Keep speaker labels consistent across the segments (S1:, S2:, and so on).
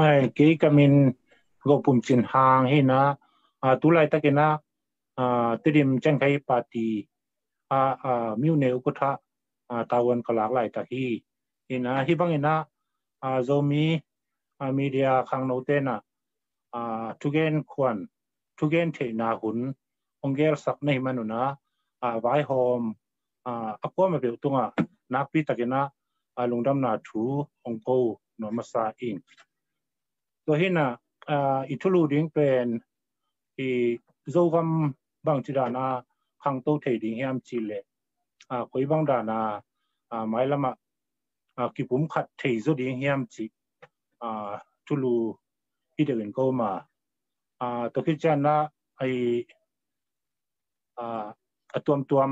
S1: ไอ้กีกามินก็ปุ่มสินหางให้นะอ่าตุไลตะกินนะอ่าติดิมจ้งไคปาตีอ่าอ่ามิวเนอุกุทะอ่าตาวันกลากหลตะฮีเห็นนะฮิบังเห็นนะอ่าโซมีอ่ามีเดียคังโนเตนะอ่าทุเกนควันทุเกนเทนาหุนองเกลสักไในมันนะอ่าไวโฮมอ่าอควมาเปิตุงอ่ะนักพิตะกินะอ่าลุงดำนาถูองโกนมาซาอิงตัวเห็นอ่ะอ่าอิทุลูดิ้งเป็นอีโจกัมบางจีดานาขังโตเทดิ้งแฮมจีเลอ่าคุยบางดานาอ่าไม่ละมาอ่ากิบุมขัดเทโจดิ้งแฮมจีอ่าทุลูที่เดินก็มาอ่าตัวคิดจานะไออ่าตัวมตัวม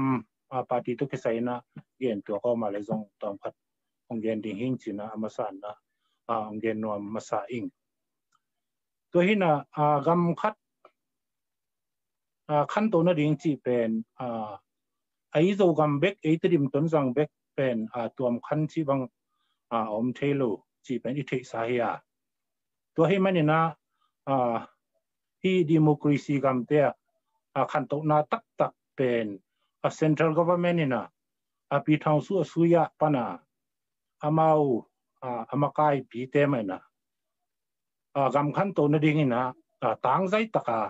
S1: อ่าปาร์ตี้ตัวคิดใส่นะเย็นตัวก็มาเลยส่งตอมขัดองเย็นดิ้งหิงจีนะอามาสันนะอ่าองเย็นนวมมาสาอิงตัวหินะอ่ากำคัดอ่าขั้นตัวนั่นเองจีเป็นอ่าไอ้ตัวกำเบกไอ้ตริมต้นสังเบกเป็นอ่าตัวขั้นที่บางอ่าอมเทลูจีเป็นอิทธิสาเหยตัวให้มันเนี่ยนะอ่าที่ดิโมครีซีกำเตียอ่าขั้นตัวน่าตักตักเป็นอ่า central government เนี่ยนะอ่าปีทางสู้สุยะปะนะอามาอูอ่าอามากายปีเตมันนะกำคันตัวนั่นเองนะต่างใจตะกา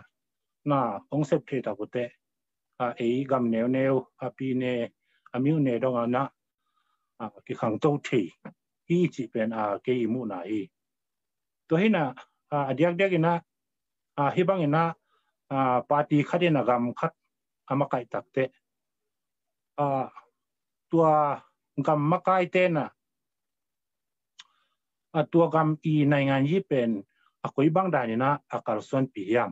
S1: นะคองเซ็ปเทตักุเตเอ้กำเนวเนวปีเนอมิวเนดองนนะกิขังโตทีอีจีเป็นอาเก่ิมุนาอีตัวนห้นะอาเดียกเดียกนะอาฮิบังินะอาปาร์ตี้ขัดนะกำขัดอามาไกตักเตอาตัวกำมาไกเตนะตัวกำอีในงานยี่เป็น akoi bang da ni na akal son pi yam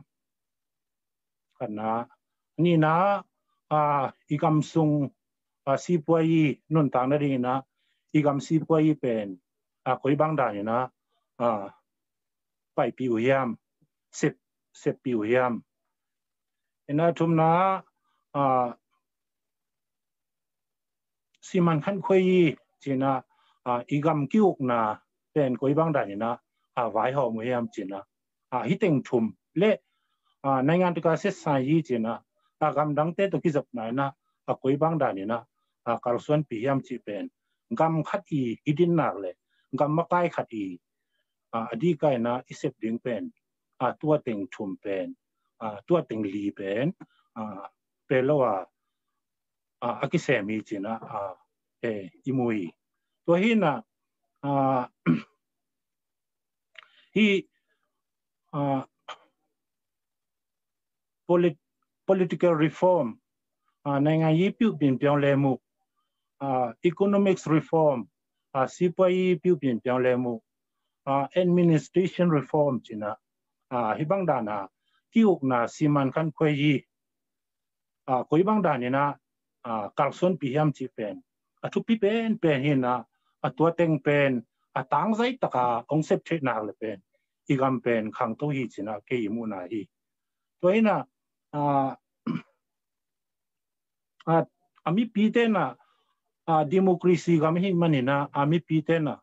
S1: kana ni na a ikam sung a si puai nun tang na ri na ikam si puai pen akoi bang da ni na a pai pi u yam sep sep pi u yam ena thum na a si man khan khoi chi na a igam kiuk na pen koi bang da ni na อาไว้หอมเฮียมจีนะอาฮิตเองทุมเละอาในงานตุกาเสสไซยีจีนะอากำดังเตะตุกิจับไหนนะอากุยบังด่านีนะอาการส่วนพิยฮมจีเป็นกำขัดอีอิดินหนักเลยกำมาใกล้ขัดอีอาดีใกล้นะอิเสบดิงเป็นอาตัวเต็งชุมเป็นอาตัวเต็งลีเป็นอาเป็นละว่าอาอากิเสมีจีนะอาเออิมุยตัวที่นะอาที่ polit i c a l reform นั่นไงยี่ปุบเปลี่ยนแปลงมุ economics reform สิบวัยี่ปุบเปลี่ยนแปลงมุ administration reform จีน่ะฮิบังดานะที่อุกนะสิมันคันคุยยี่คุยบังดานี่นะกาลสันพิยามจีเป็นทุกพิเป็นเป็นเห็นนะตัวเต็งเป็นต่างใจตะกาองเซ็ปเทนาเลยเป็นอีกันเป็นขังตัวหีจินะเกี่ยมูนาฮีตัวนี้นะ อ่าอ่าอามิพีเตนะอ่าดิโมครีซีก็ไม่มันนะอามิพีเตนะ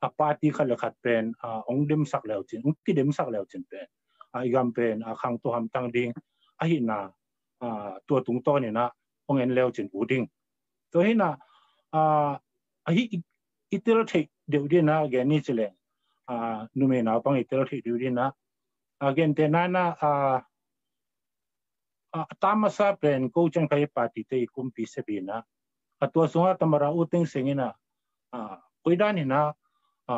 S1: อาพรรคทีเขลเกืักเป็นอ่าองค์เดมสักแล้วจินองค์ที่เดมสักแล้วจินเป็นอ่าอีกันเป็นอ่าขังตัวหำตังดิงอ่ะหินะอ่าตัวตุงโตนี่ยนะ องค์เอ็นแล้วจินอูดิงตัวนี้นะ อ่าอ่ะหิอิติลเทเดี๋ยวเดี๋ยวนะแกนี่จิเลง a nume na pang itelo thi duri na again te na na a tamasa plan ko chang kai party te kum pi se bina atwa sunga tamara uting singina a koida ni na a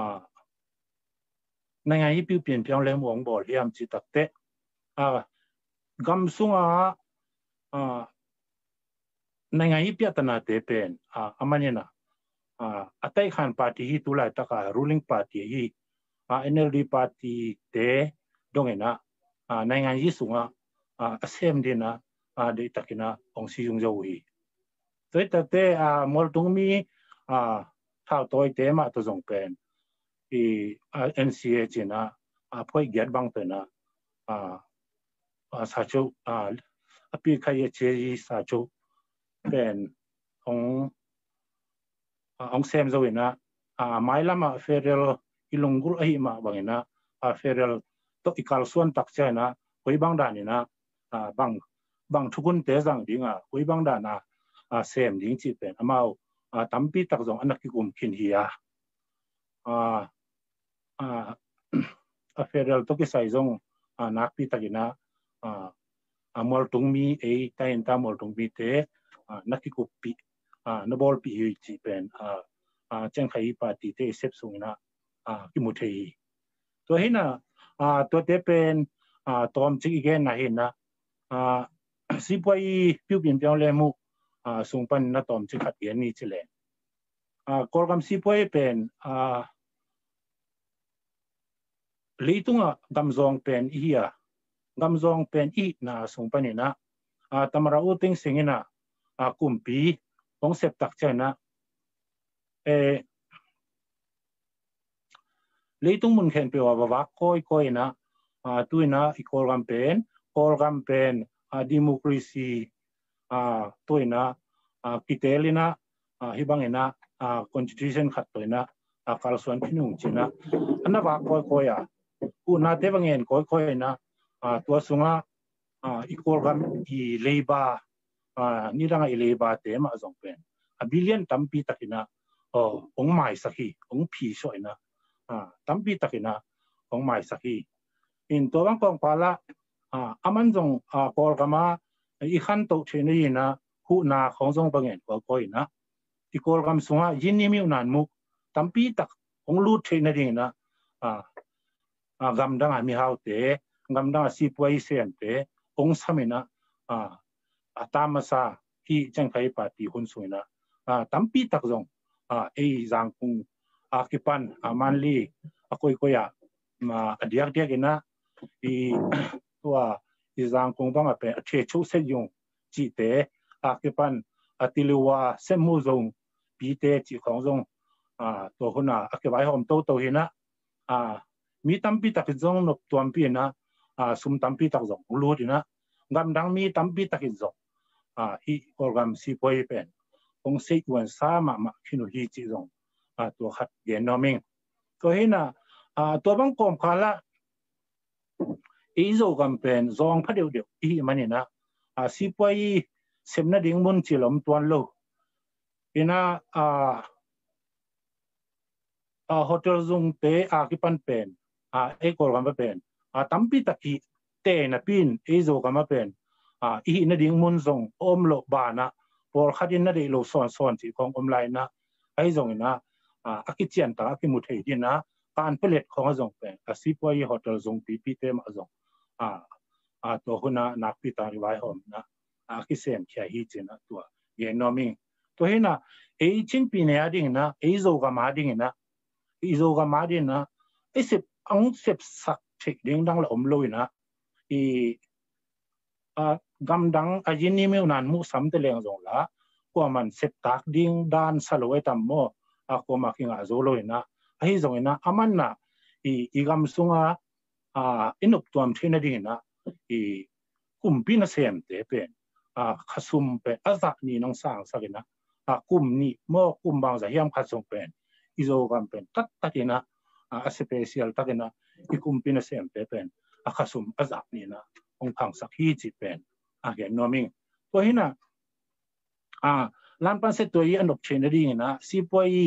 S1: နိုင်ငံရေးပြုပြင်ပြောင်းလဲမှုအောင်ပေါ်လျှံချစ်တက်တဲ့အာကမ်ဆုံအားအာနိုင်ငံရေးပြဿနာတဲ့ပင်အာအမနနာအာအတိုက်ခံပါတီဟိတူလာတက ruling party ဟိအန်အယ်လ်ဒီပါတီတဲ့ဒုံငနာနိုင်ငံကြီးစုံအဆမ်ဒီနာဒေတကနာအောင်စီယုံဇဝီသွေတတဲ့မော်တုံမီထောက်တော်တဲ့မှာတုံကန်ဒီ NCA ကျနာအဖွဲ့ဂက်ဘန်တနာအာစာချုပ်အပိခရဲ့ချေကြီးစာချုပ်เป็นขององเซมโซวินะอ่าไม้ละมาเฟเดล ilonggur ahi ma bangena a feral to ikal suan tak chena hoi bang da ni na bang bang thukun te jang dinga hoi bang da na a sem ding chi pen amao a tampi tak jong anak ki kum khin hi a a a feral to ki sai jong a nak pi takina a amol tung mi e ta en ta mol tung bi te nakikupi nabol pi hi chi pen a chen khai pa ti te sep sung na kimutei to hina to te pen tom chi ge na hina si pai piu pin piao le mu sung pan na tom chi khat ye ni chi le kor gam si pai pen leitunga gamzong pen hiya gamzong pen i na sung pan ina tamara u ting singina kumpi tong sep tak chana e leitung mun khen pe wa wa koi koi na a tuina equal campaign all campaign a democracy a tuina a kitelina a hibangena a constitution khat toina a kalsuan khinung china anna wa koi koi a u na te bangen koi koi na a tua sunga a equal gam i leiba a niranga i leiba te ma zong pen a billion tampi takina 哦，องหมายสักทีองผีสวยนะ tampi takina ong mai sahi in to bang kong pala aman jong kol kama i khan to chene ina hu na khong jong bangen ko ko ina ti kol kam sunga yin ni mi unan mu tampi tak ong lu chene ding na a gam dang mi hau te gam dang si puai sen te ong samina a atamasa ki chang kai pa ti hun suina tampi tak jong a ei jang kung akipan amanli akoi koya ma adiak dia gena i tua izang kong bang ape che chu se yung chi te akipan atiluwa se mu zong pi te chi khong zong a to huna akibai hom to to hina a mi tam pi tak zong nop tuam pi na a sum tam pi tak zong lu dina ngam dang mi tam pi tak zong a hi orgam si poi pen kong se kwan sa ma ma khinu hi chi zong ่าตัวขัดเย็นนอมิงก็เห็นอ่าตัวบางกรมขาละอีโซกันเป็นรองพระเดียวเดียวอีมันนี่นะอ่าสิบไยเซมนาดิ้งมุนจีลมตัวโลเห็นอ่าอ่าโฮเทลซุงเตอากิปันเป็นอ่าเอกรกันเป็นอ่าตั้มปีตะกี้เตนะปินอีโจกันมาเป็นอ่าอีนัาดิ้งมุนซงอมโลบานะพอขัดยินนาดิโลซ้อนซ้อนที่ของอมไลน์นะไอ้สรงนีนะ a ki chen ta ki mu thei din na kan pelet khong jong pe a si poi hotel jong pi pi te ma à, a a to huna nak pi ta vay hôm na a ki sem kya hi chen na tu ye no mi to he na e chính pi này ading na e zo ga ma ding na e zo ga ma ding na e sep ông sep sak thei ding đang là om loi na e à gam dang a yin ni me nan mu sam te leng jong la ko man sep tak ding dan sa loi tam mo อาคมาคิงอาโจลยนะไอ้ตรงนั้นอามันนะอีอีกคมสุงอาอ่าอินุกตัวมันเช่นนีนะอีกุมพินเสียมเตเป็นอ่าขสุมเป็นอาสนีนองสรางสักนะอ่ากุมนี่เมื่อกุมบางจะเฮียมขสุมเป็นอิโจกันเป็นตัดตัดนะอ่าสเปเชียลตัดนะอีกุมพินเสียมเตเป็นอ่าขสุมอาสนีนะองค์ังสักฮีจีเป็นอ่าแกนอมิงตัวนี้นะอ่าลานปันเซตัวยี่อันดับเช่นนี้นะซีปวยี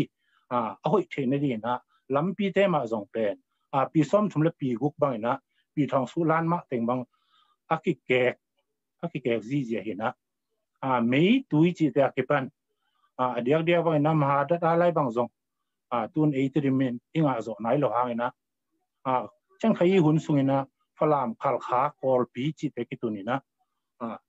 S1: à hội thế này đi na lắm bị mà dùng tiền à bị xóm chúng là bị gục bằng na bị thằng su lan mà tiền bằng à cái kẹt à cái kẹt gì gì hiện na à mấy túi chỉ để cái bàn à điạc điạc bằng nam hà đã đã lấy bằng dùng à tuân ấy thì mình in à lo hàng na à chẳng thấy huấn sung na phải làm khal khá call bị chỉ để cái tuần na à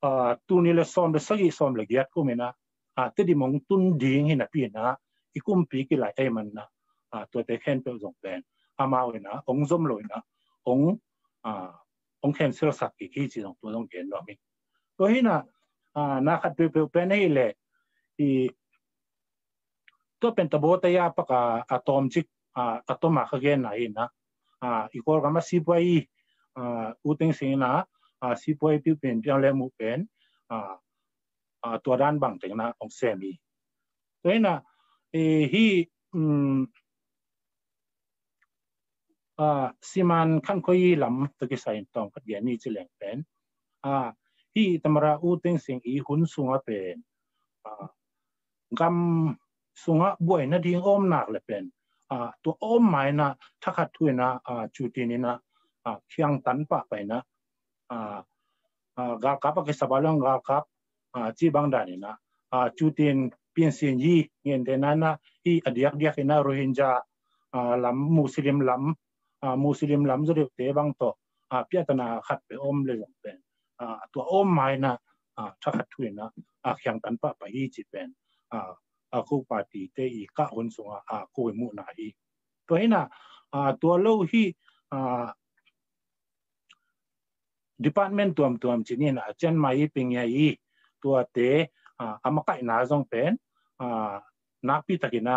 S1: à tuần này là xóm là sắc gì là giết của mình na à tức đi mong tuân điên hiện na bị na อีกุ่มปีกี่หลายไอ้มันนะอ่าตัวแต่แค่นเป็นสองแบงอามาเลยนะองส้มเลยนะองอ่าองแคนเสื้อสักกี่ที่จีนของตัวต้องเห็นห่อมิตัวนี่นะอ่านาคัดเปลวเป็นให้แหละที่ตัวเป็นตัวโบตยาปากาอะตอมจิกอ่าอะตอมมาขึ้นไหนนะอ่าอีกคนก็มาสีไปอ่าอุติงสิงนะอ่าสีไปปิวเป็นเพียงเล่มุเป็นอ่าอ่าตัวด้านบังแต่งนะองเซมีตัวนี่นะ he um, uh, siman kan ko yi lam to ki sain tong khat ge ni chi leng pen a hi tamara u teng sing i hun sunga pen a gam sunga buai na ding om nak le pen a to om mai na thakhat thu na a chu ti ni na a khyang tan pa pai na a ga ka pa ke sabalong ga ka a chi bang da ni na a chu tin ส่งที่เงินเดนั้นะทีอดีตเดียกนะโรฮิงญาอ่าลำมุสลิมลำอ่ามุสลิมลำจะเรียกเตบังต่ออ่าพิจารณาขัดไปอมเลยเป็นอ่าตัวอมหม่นะอ่าถ้าขัดถุนนะอ่าแข่งกันปะไปอีจิตเป็นอ่าอาคู่ปาตีเตอีกะคนสงอาคู่มุนาอีตัวนี้นะอ่าตัวเล่าที่อ่า department ตัวมตัวมจีนี่นะเช่นไม่เป็นไงตัวเต amakai na zong pen na pi takina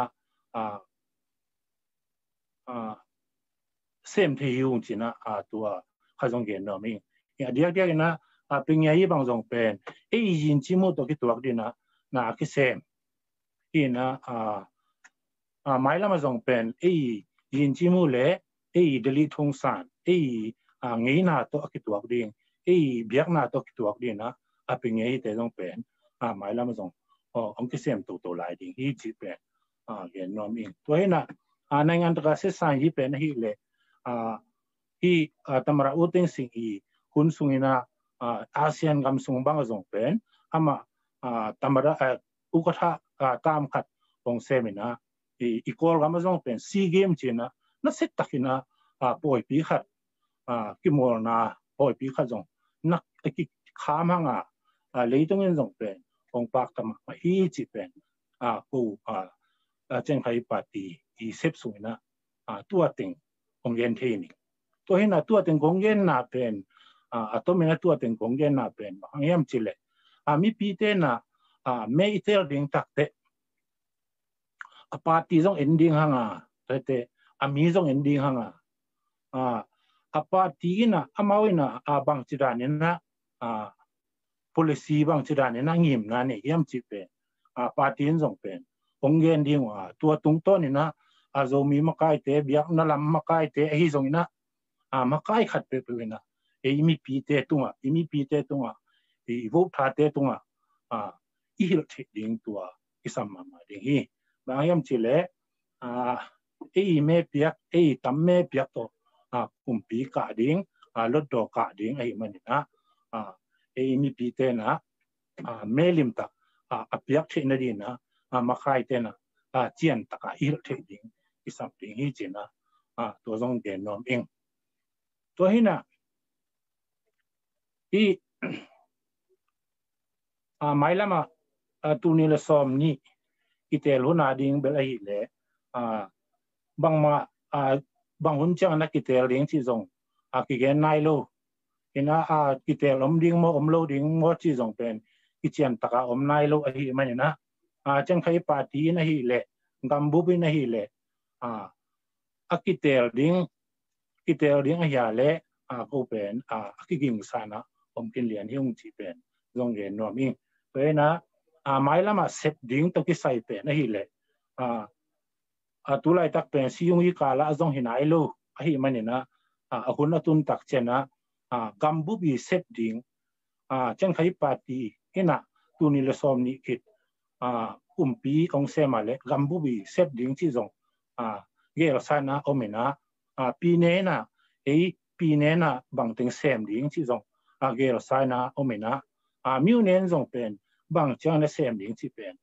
S1: sem thi hiung china a tua kha gen no mi ya dia dia na a ping bang zong pen e jin chi mo to ki tuak dina na ki sem ina a a mai lama zong pen e jin chi mo le e deli thong san e a na to ki tuak ding biak na to ki tuak dina a ping ya te pen อาหมายแล้วมาส่งเออองค์เสียมตัวตัวลายดี่ที่จีเป็นอ่าเหยนน้อมเองตัวนี้นะอ่าในงานตระเสียสายทีเป็นที่เลยอ่าที่อ่าธรรมระอุติงสิงอีคุณสุงินะอ่าอาเซียนกำสุงบางส่งเป็นอามาอ่าธรรมระเอออุกทะอ่าตามขัดองเซมินะอีอีกอลกำมาส่งเป็นซีเกมจีนะนั่นเสร็จตักินะอ่าป่วยปีขัดอ่ากิมวนะป่วยปีขัดส่งนักไอ้ข้ามห้างอ่าอ่าเลยต้งเงินส่งเป็น kong pak tam ma i chi pen a ku a la chen khai pa ti i sep su na a ah, tu ateng kong yen the ni to he na tu ateng kong yen na pen a ah, to me na tu ateng kong yen na pen ang yam chi le a ah, mi pi te na a me i tel ding tak te a pa ti jong ending hanga te te a mi jong ending hanga a apa tigina amawina abang chidani na a policy bang chi dan na ngim na ne yam chi pe a patin jong pen ong gen ding wa tua tung to ni na a zo mi ma kai te biak na lam ma kai te hi jong na a ma kai khat pe pe na e mi pi te tunga e mi pi te tunga e vo tha te tunga a i hil the ding tua i sam ma ma ding hi ba yam chi le a e me piak e tam me piak to a pum pi ka ding a lot do ka ding ai man na a Amy P tena a melim tak a apiak thina dina a makhai tena a chien taka il the ding ki sam ping hi china a to zong de nom ing to hina i a mailama a tuni le som ni i te luna ding bel hi le a bang ma a bang hun chang na ki tel ding chi zong a ki gen nai lo เองอ่ะกิเตลอมดิ้งมอมโลดิ้งมอที่สองเป็นกิจชียนตะกาอมนายโลอะฮิมันนะอ่าจังไคปาทีนะฮิเละกัมบุปินะฮิเละอ่าอกิเตลดิ้งกิเตลดิ้งอะฮิเละอ่าโกเป็นอ่าอกิกิงสานะอมกินเหรียญฮิงจีเป็นจงเหรนนอมิงเพราะนะอ่าไม้ละมาเสพดิ้งตะกิใส่เป็นนะฮิเละอ่าอาตุไลตักเป็นซิยุงยิกาละจงหินายโลอะฮิมันนะอ่าคุณตุนตักเจนะากัมบูบีเซบดิงอ่าเช่นขยิปาตีเอ็นะตูนิลสอมนิกิดอ่าุ้มปีองเซมาเล็กัมบูบีเซบดิงที่จงอ่าเยลซานาอเมนาปีเนนะเอ้ปีเนนะบางถึงเซมดิงที่จงอ่าเยลซานาอเมนามิวเนนจงเป็นบางเจ้าแลเซมดิงที่เป็น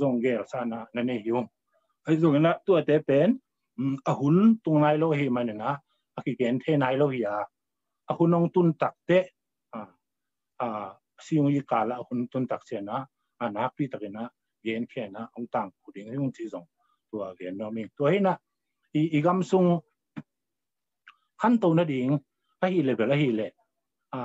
S1: จงเยลซานานั่นเองยงไอ้จงนะตัวเตเป็นอหุนตรงนายโลหิมันนะอ่ะคือเกนเทนายโลหิอาอหุนงตุนตักเตะอ่าสิ่งยี่กาละอหุนตุนตักเชนะอานาคีตะกินะเย็นแค่นะองตังคู้ดิ้งที่งที่องตัวเย็นน้มิตัวใหนะอีกัมซุงขั้นตัวนั่นเอะไอฮีเลยเปล่าไอฮีเลยอ่า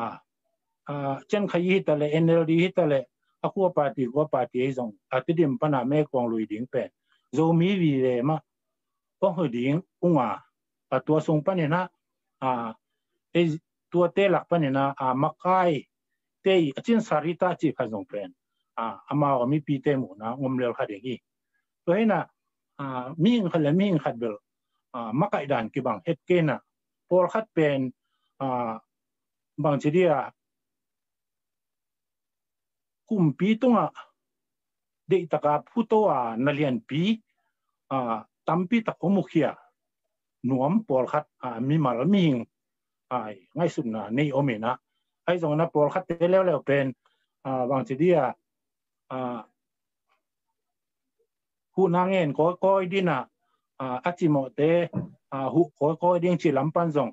S1: อ่าเช่นขยี้ตะเลเอ็นเอลดีตะเลอะคั้วปาร์ตี้ขั้วปาร์ตี้ที่สองอาทิตย์เดียวปนาแม่กองลุยดิ้งเป็นโจมีวีเลยมะก็หัวดิ้งอุ้งอ่ะตัวทรงปั้นเนนะอ่าไอตัวเตลักปันนะอามาไกเตยจินสาริตาจีพันงเพนอาอามาอมีปีเตมูนะงมเลวขัดเองีตัวหนะอามีงขัดและมีงขัดเบลอามาไกด่านกีบังเฮ็ดเกนะพอลขัดเป็นอ่าบางทีเดียกุมปีตัวเด็กตะกาผู้ตัวนัเรียนปีอ่าตั้มปีตะกุมุขียนวมปอลขัดอ่ามีมาลมีงไอ้งสุดนะในโอเมนะไอ้สองนับปรคัดเตะแล้วแล้วเป็นอ่าบางทีเดียอ่าหูนางเงินก้อยดินะอ่า อัจิโมเต อ่าหุก้อก้อยดิ้งชีลำปันจง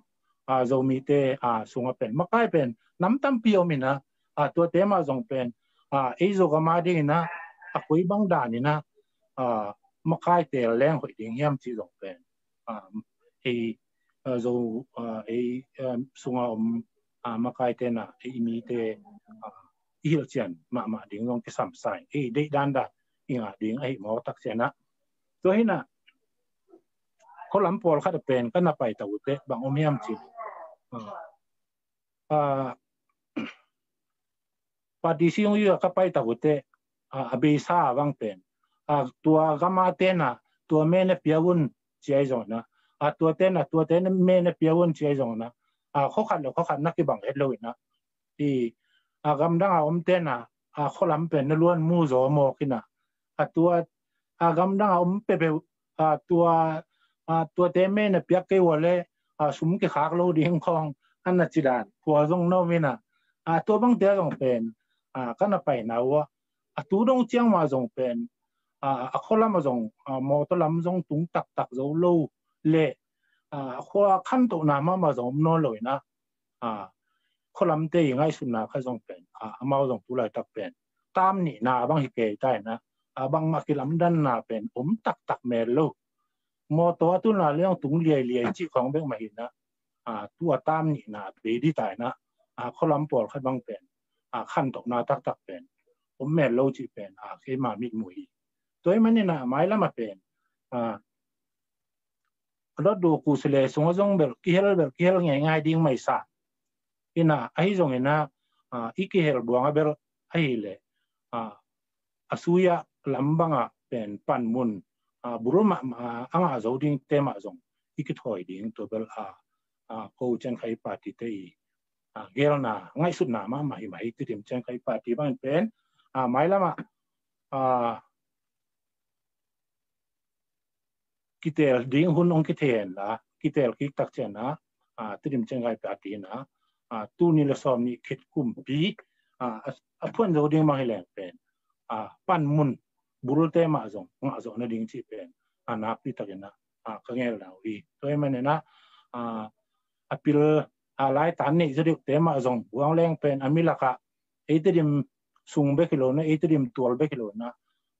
S1: อ่า โจมีเตอ่าสุงเป็นมาใกล้เป็นน้ำตั้มเปียวมินะ อ่า ตัวเตมาจงเป็นอ่าไอ้โจกมาดีนะอ่ะคุยบังด่านนีนะ อ่ามาใกล้เตะแรงหอยดิ้งเฮียมชีจงเป็นอ่าไอ้ zo e sunga om makai tena e imi te ihil chen ma ma ding long ke sam sai e de dan da inga ding ai mo tak chen na to he na ko lam pol kha da pen ka na pai ta u te bang om yam chi a pa di si yu ka pai ta u te a be sa wang pen a tua gama tena tua mene piawun chi ai zo na à tua tên là tua tên mẹ nó biểu ơn chơi rồi nè à khó khăn là khó khăn nó cái bằng hết rồi nè thì à gam đang à ông tên là à khó lắm bên nó luôn mua rồi mò cái nè à tua à gam đang à ông bê bê à tua à tua tên mẹ nó biểu cái vợ lẽ à súng cái khác lâu đi hàng con anh là chỉ là của dòng nó với nè à tua bằng thế dòng bên à cái nó phải nào à tu đông chiang mà dòng bên à khó lắm mà dòng à mò to lắm dòng túng tặc tặc dấu lâu ลยอ่าขั้นตัวน้ำมาส่งนอลอยนะ อ่าคนลำเตยง่ายสุดนะเขาส่งเป็นอ่ามาส่งตัวลาไตักเป็น ตามนี่นาบางที่เกยได้นะ อ่าบางมาคือลำดันนาเป็นผมตัก ตักเมลโลมอตัวตุนา เรื่องตุง เลีย เลียจีของเบงมาเห็นนะ อ่า ตัว ตามนี่นาเบดีตายนะ อ่าคนลำปอดเขาบางเป็นอ่าขั้นตกนาตัก ตัก เป็นผมแมลโลจีเป็นอ่าเขมามิดมวยตัวมันนี่นะไม้ละ มา เป็นอ่า lo do ku sele song jong ber ki hel ber ki hel ngai ngai ding mai sa ina ai jong ina i ki hel buanga ber ai le a asuya lambanga pen pan mun a buruma anga zo ding tema jong i ki thoi ding to ber a a ko chen khai pa ti te i a gel na ngai sut mà ma mai mai ti tim chen khai pa ti ban pen a mai lama à ิเตลดิ้งหุ่นองคิเทนนะกิเตลกิกตักเจนนะอ่าติดมจังไกปาตีนะอ่าตู้นิลสอมนี้คิดคุมปีอ่าอพื่อนจดิ้งมาให้แหงเป็นอ่าปั้นมุนบุรุษเตมาจงงาจงน่ดิ้งชีเป็นอ่านาปีตักเจนนะอ่าขงเงลาวีตัวเองมันเนี่ยนะอ่าอภิรอะไรตานนี้จะเรียเตมาจงหวงแรงเป็นอมิลักะเอติดมสูงเบกิโลนะเอติดมตัวเบกิโลนะ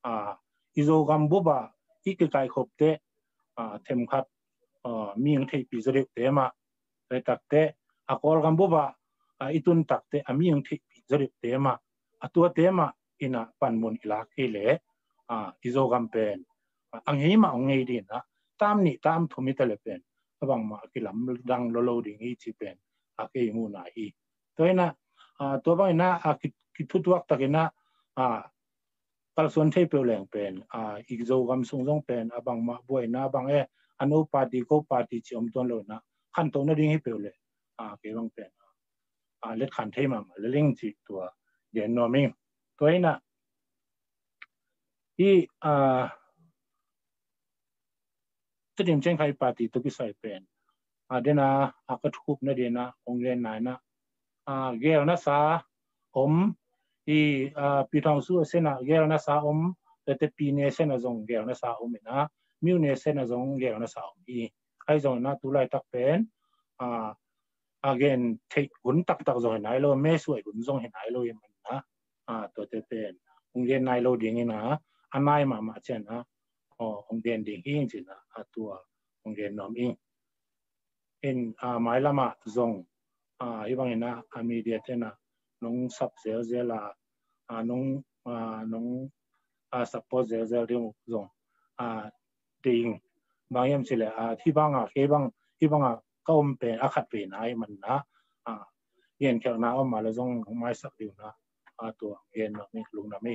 S1: อ่าอีโซกัมบุบะอีกไกลขบเตเทมคัดมีอย่างที่ปีจริกเตมาไลตักเตะอากอลกันบุบะอีตุนตักเตะมีอย่างที่ปีจริกเตมาตัวเตมาอินะปันมุนอิลักอีเล่อิโซกันเป็นอังเฮมาองเงดินะ ตามนี่ตามทุมิตะเลเป็น ระวังมากิลำดังโลโลดิงอีทีเป็นอาเกยมูนาอีตัวนั้นตัวบ้านน่ะอากิทุตวักตะกินะตลอส่วนเที่เปลี่ยนเป็นอ่าอีกโจกรรมส่งส่งเป็นอบางมาบ่อยนะ บางเอออันนู้ปาร์ตี้ก็ปาร์ตี้จมต้นเลยนะ ขั้นตัวนั่นดิ้งให้เปลี่ยนเลย อ่าเกี่ยวกับเป็นอ่า เล็ดขันเทมันเล่งจิตตัวเดนโนมิงตัวนี้นะที่ อ่าตัวเดิมเช่นใครปาร์ตี้ตัวพิเศษเป็นอ่าเดน่าอากาศทุบน่ะเดน่าองเรนไหนนะอ่าเกี่ยวนะซาผม i uh, pi thong su se na gel na sa om te te pi ne se na zong gel na sa om na miu ne se na zong gel na sa om i ai zong na tu lai tak pen a uh, again take un tak tak zong nai à, lo me suai un zong hin nai lo yem na a to te pen ung gen nai lo ding na anai ma ma chen na o ung gen ding hin chi na a tu a ung gen nom in in a mai lama zong a ibang ina ami dia tena nung sap zel zel la a nung a nung a sapo zel zel rim zong a ding bang yam sile a thi bang a ke bang thi bang a ka om pe a khat pe nai man na a yen kya na om ma la zong mai sak diu na a to yen na mi lu na mi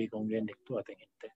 S1: e dong yen dik tu a teng in te